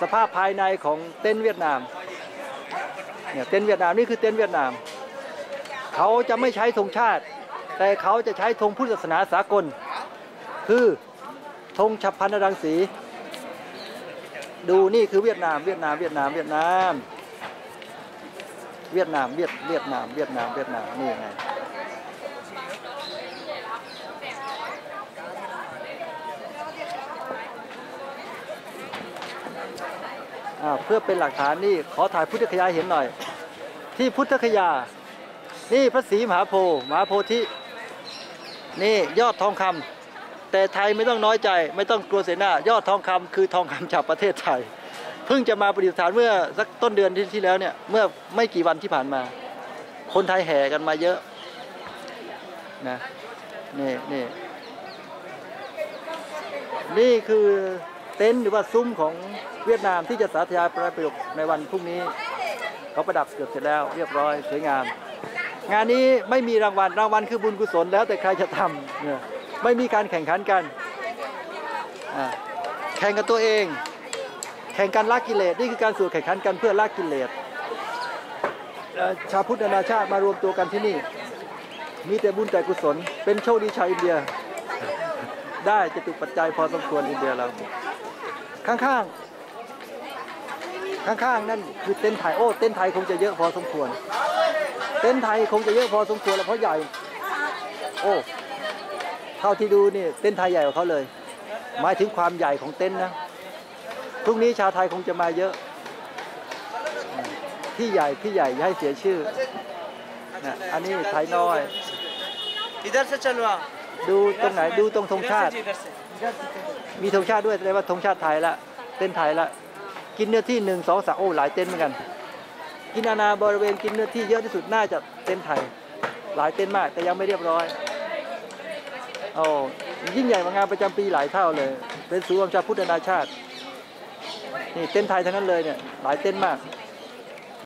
สภาพภายในของเต็นท์เวียดนามเนี่ยเต็นท์เวียดนามนี่คือเต็นท์เวียดนาม เขาจะไม่ใช้ธงชาติ แต่เขาจะใช้ธงพุทธศาสนาสากล คือธงฉับพันนรังสี ดูนี่คือเวียดนามเวียดนามเวียดนามเวียดนาม เวียดนามเวียดเวียดนามเวียดนามเวียดนามนี่ไง เพื่อเป็นหลักฐานนี่ขอถ่ายพุทธคยาเห็นหน่อย ที่พุทธคยา นี่พระศรีมหาโพธิ์มหาโพธินี่ยอดทองคำแต่ไทยไม่ต้องน้อยใจ ไม่ต้องกลัวเสียหน้ายอดทองคำคือทองคำจากประเทศไทย เพิ่งจะมาประดิษฐานเมื่อสักต้นเดือนที่ที่แล้วเนี่ยเมื่อไม่กี่วันที่ผ่านมา คนไทยแห่กันมาเยอะนะนี่นี่นี่คือ เต็นท์หรือว่าซุ้มของเวียดนามที่จะสาธยายประโยคในวันพรุ่งนี้ เขาประดับเกือบเสร็จแล้วเรียบร้อยสวยงาม งานนี้ไม่มีรางวัลรางวัลคือบุญกุศลแล้วแต่ใครจะทำเนี่ยไม่มีการแข่งขันกันแข่งกับตัวเอง แข่งกันละกิเลสนี่คือการสู่แข่งขันกันเพื่อละกิเลสชาวพุทธนานาชาติมารวมตัวกันที่นี่ มีแต่บุญแต่กุศล เป็นโชคดีชาวอินเดีย ได้จตุปัจจัยพอสมควรอินเดียเรา ข้างๆ ข้างๆ นั่นคือเต็นท์ไทย โอ้ เต็นท์ไทยคงจะเยอะพอสมควร เต็นท์ไทยคงจะเยอะพอสมควรแล้วเพราะใหญ่ โอ้ เท่าที่ดูนี่เต็นท์ไทยใหญ่กว่าเขาเลย หมายถึงความใหญ่ของเต็นท์นะ พรุ่งนี้ชาไทยคงจะมาเยอะ ที่ใหญ่ที่ใหญ่อย่าให้เสียชื่อนะอันนี้ไทยน้อย ดูตรงไหนดูตรงธงชาติ มีธงชาติด้วยแสดงว่าธงชาติไทยละเต้นไทยละกินเนื้อที่หนึ่งสองสามโอ้หลายเต้นเหมือนกัน กินอาณาบริเวณกินเนื้อที่เยอะที่สุดน่าจะเต้นไทย หลายเต้นมากแต่ยังไม่เรียบร้อยโอ้ยิ่งใหญ่กว่างานประจำปีหลายเท่าเลย เป็นศูนย์รวมชาวพุทธนานชาติ นี่เต้นไทยทั้งนั้นเลยเนี่ยหลายเต้นมาก